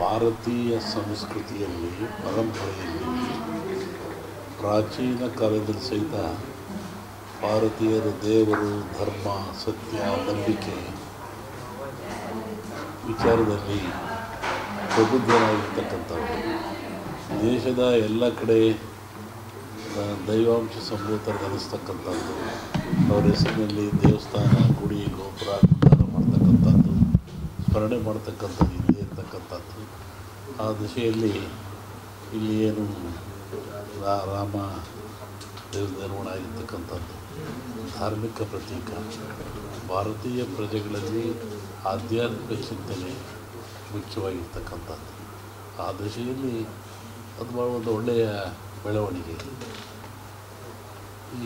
ಭಾರತೀಯ ಸಂಸ್ಕೃತಿಯಲ್ಲಿ, ಪರಂಪರೆಯಲ್ಲಿ ಪ್ರಾಚೀನ ಕಾಲದಲ್ಲಿ ಸಹಿತ ಭಾರತೀಯರು ದೇವರು, ಧರ್ಮ, ಸತ್ಯ, ನಂಬಿಕೆ ವಿಚಾರದಲ್ಲಿ ಪ್ರಬುದ್ಧರಾಗಿರ್ತಕ್ಕಂಥವ್ರು. ದೇಶದ ಎಲ್ಲ ಕಡೆ ದೈವಾಂಶ ಸಂಭೂತರು ಧರಿಸ್ತಕ್ಕಂಥದ್ದು ಅವರ ಹೆಸರಿನಲ್ಲಿ ದೇವಸ್ಥಾನ, ಗುಡಿ, ಗೋಪುರ ಮಾಡ್ತಕ್ಕಂಥದ್ದು, ಸ್ಮರಣೆ ಮಾಡ್ತಕ್ಕಂಥದ್ದು ಇಲ್ಲೇ ಇರ್ತಕ್ಕಂಥದ್ದು ಆ ದಿಶೆಯಲ್ಲಿ ಇಲ್ಲಿ ಏನು ರಾಮ ನಿರ್ಮಾಣ ಆಗಿರ್ತಕ್ಕಂಥದ್ದು. ಧಾರ್ಮಿಕ ಪ್ರತೀಕ. ಭಾರತೀಯ ಪ್ರಜೆಗಳಲ್ಲಿ ಆಧ್ಯಾತ್ಮಿಕ ಚಿಂತನೆ ಮುಖ್ಯವಾಗಿರ್ತಕ್ಕಂಥದ್ದು. ಆ ದಿಶೆಯಲ್ಲಿ ಅದು ಭಾಳ ಒಂದು ಒಳ್ಳೆಯ ಬೆಳವಣಿಗೆ.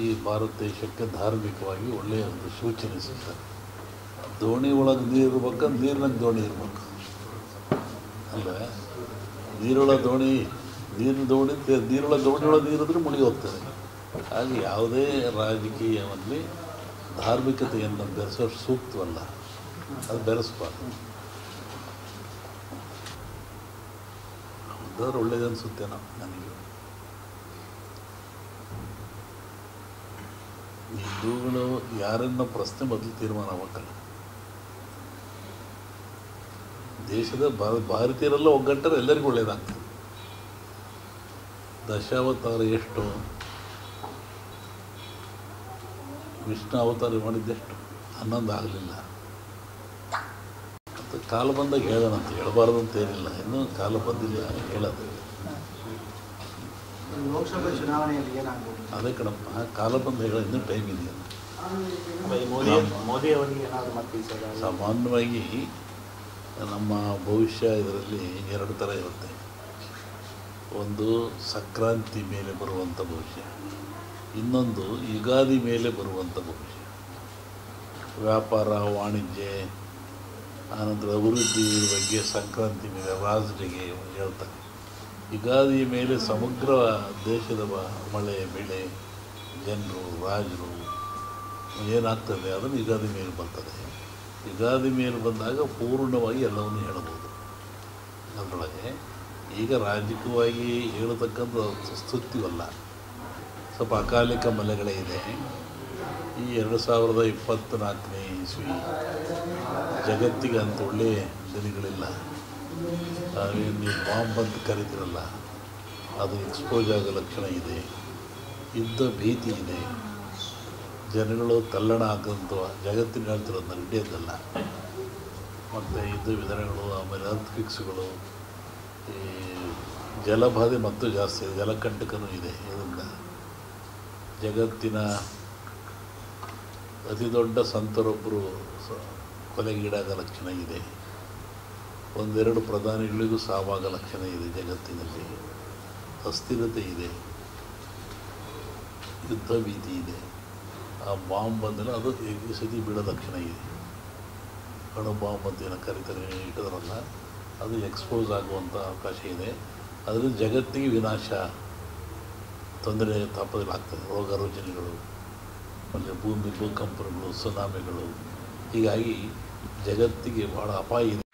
ಈ ಭಾರತ ದೇಶಕ್ಕೆ ಧಾರ್ಮಿಕವಾಗಿ ಒಳ್ಳೆಯ ಒಂದು ಸೂಚನೆ ಸಿಗ್ತದೆ. ದೋಣಿ ಒಳಗೆ ನೀರು ಇರ್ಬೇಕು ನೀರಿನಾಗ ದೋಣಿ ಇರ್ಬೇಕು. ನೀರುಳ ದೋಣಿ, ನೀರಿನ ದೋಣಿ ನೀರುಳ ದೋಣಿಯೊಳ ದೋಣಿ ಒಳಗೆ ನೀರಿದ್ರೆ ಮುಳುಗಿ ಹೋಗ್ತದೆ. ಹಾಗೆ ಯಾವುದೇ ರಾಜಕೀಯದಲ್ಲಿ ಧಾರ್ಮಿಕತೆಯನ್ನು ಬೆರೆಸೋಷ್ಟು ಸೂಕ್ತವಲ್ಲ. ಅದು ಬೆರೆಸ್ಬಾರ್ದು. ಅದಾದ್ರೆ ಒಳ್ಳೇದು ನಾವು ನನಗೆ ಹಿಂದೂಗಳು ಯಾರನ್ನ ಪ್ರಶ್ನೆ ಮೊದಲು ತೀರ್ಮಾನ ಆಗಬೇಕಲ್ಲ ದೇಶದ ಭಾರ- ಭಾರತೀಯರೆಲ್ಲ ಒಗ್ಗಟ್ಟರೆ ಎಲ್ಲರಿಗೂ ಒಳ್ಳೆಯದಾಗ್ತದೆ ದಶಾವತಾರ ಎಷ್ಟು? ವಿಷ್ಣು ಅವತಾರ ಮಾಡಿದ್ದೆಷ್ಟು ಹನ್ನೊಂದು ಆಗಲಿಲ್ಲ. ಮತ್ತು ಕಾಲ ಬಂದಾಗ ಹೇಳೋಣಂತ ಹೇಳಬಾರ್ದು ಅಂತ ಏನಿಲ್ಲ. ಇನ್ನೂ ಕಾಲ ಬಂದಿಲ್ಲ ಹೇಳೋದು. ಲೋಕಸಭೆ ಚುನಾವಣೆಯಲ್ಲಿ ಏನಾಗ್ಬೋದು? ಅದೇ ಕಣಪ್ಪ ಕಾಲ ಬಂದು ಹೇಳೋ ಇನ್ನೂ ಟೈಮ್ ಇದೆಯಲ್ಲ ಆಮೇಲೆ ಮೋದಿ ಮೋದಿ ಅವರಿಗೆ ಏನಾದರೂ ಮತ್ತೆ ಈ ಸಲ? ಸಾಮಾನ್ಯವಾಗಿ ನಮ್ಮ ಭವಿಷ್ಯ ಇದರಲ್ಲಿ ಎರಡು ಥರ ಇರುತ್ತೆ. ಒಂದು ಸಂಕ್ರಾಂತಿ ಮೇಲೆ ಬರುವಂಥ ಭವಿಷ್ಯ, ಇನ್ನೊಂದು ಯುಗಾದಿ ಮೇಲೆ ಬರುವಂಥ ಭವಿಷ್ಯ. ವ್ಯಾಪಾರ, ವಾಣಿಜ್ಯ, ಆನಂತರ ಅಭಿವೃದ್ಧಿ ಬಗ್ಗೆ ಸಂಕ್ರಾಂತಿ ಮೇಲೆ ರಾಜರಿಗೆ ಹೇಳ್ತಾರೆ. ಯುಗಾದಿ ಮೇಲೆ ಸಮಗ್ರ ದೇಶದ ಮಳೆ, ಬೆಳೆ, ಜನರು, ರಾಜರು ಏನಾಗ್ತದೆ ಅದನ್ನು ಯುಗಾದಿ ಮೇಲೆ ಬರ್ತದೆ. ಯುಗಾದಿ ಮೇಲೆ ಬಂದಾಗ ಪೂರ್ಣವಾಗಿ ಎಲ್ಲವನ್ನು ಹೇಳಬಹುದು. ಅದರೊಳಗೆ ಈಗ ರಾಜಕೀಯವಾಗಿ ಹೇಳತಕ್ಕಂಥ ಸ್ತುತಿವಲ್ಲ ಸ್ವಲ್ಪ ಅಕಾಲಿಕ ಮಲೆಗಳೇ ಇದೆ. ಈ ಎರಡು ಸಾವಿರದ ಇಪ್ಪತ್ತ್ನಾಲ್ಕನೇ ಇಸ್ವಿ ಜಗತ್ತಿಗೆ ಅಂತ ಒಳ್ಳೆಯ ದಿನಗಳಿಲ್ಲ. ನೀವು ಬಾಂಬ್ ಅಂತ ಕರೀತಿರಲ್ಲ, ಅದು ಎಕ್ಸ್ಪೋಸ್ ಆಗೋ ಲಕ್ಷಣ ಇದೆ. ಯುದ್ಧ ಭೀತಿ ಇದೆ. ಜನಗಳು ತಲ್ಲಣ ಆಗಂತ ಜಗತ್ತಿನ ಹೇಳ್ತಿರೋದು ನಡೆಯೋದಲ್ಲ ಮತ್ತು ಇದು ವಿಧಾನಗಳು ಆಮೇಲೆ ಅರ್ತ್ ಫಿಕ್ಸ್ಗಳು ಈ ಜಲಬಾಧೆ ಮತ್ತು ಜಾಸ್ತಿ ಇದೆ, ಜಲಕಂಟಕನೂ ಇದೆ. ಇದರಿಂದ ಜಗತ್ತಿನ ಅತಿ ದೊಡ್ಡ ಸಂತರೊಬ್ಬರು ಕೊಲೆಗೀಡಾದ ಲಕ್ಷಣ ಇದೆ. ಒಂದೆರಡು ಪ್ರಧಾನಿಗಳಿಗೂ ಸಾವಾಗ ಲಕ್ಷಣ ಇದೆ ಜಗತ್ತಿನಲ್ಲಿ. ಅಸ್ಥಿರತೆ ಇದೆ. ಯುದ್ಧ ಭೀತಿ ಇದೆ. ಆ ಬಾಂಬ್ ಬಂದರೆ ಅದು ಈ ಸತಿ ಬೀಳೋ ಲಕ್ಷಣ ಇದೆ. ಅಣು ಬಾಂಬ್ ಅಂತ ಏನೋ ಕರಿತಾರೆ, ಇಟ್ಟಿದ್ರಲ್ಲ, ಅದು ಎಕ್ಸ್ಪೋಸ್ ಆಗುವಂಥ ಅವಕಾಶ ಇದೆ. ಅದರಿಂದ ಜಗತ್ತಿಗೆ ವಿನಾಶ, ತೊಂದರೆ ತಾಪದಲ್ಲಾಗ್ತದೆ ರೋಗ, ರುಜಿನಗಳು ಆಮೇಲೆ ಭೂಮಿ, ಭೂಕಂಪಗಳು, ಸುನಾಮಿಗಳು. ಹೀಗಾಗಿ ಜಗತ್ತಿಗೆ ಭಾಳ ಅಪಾಯ ಇದೆ.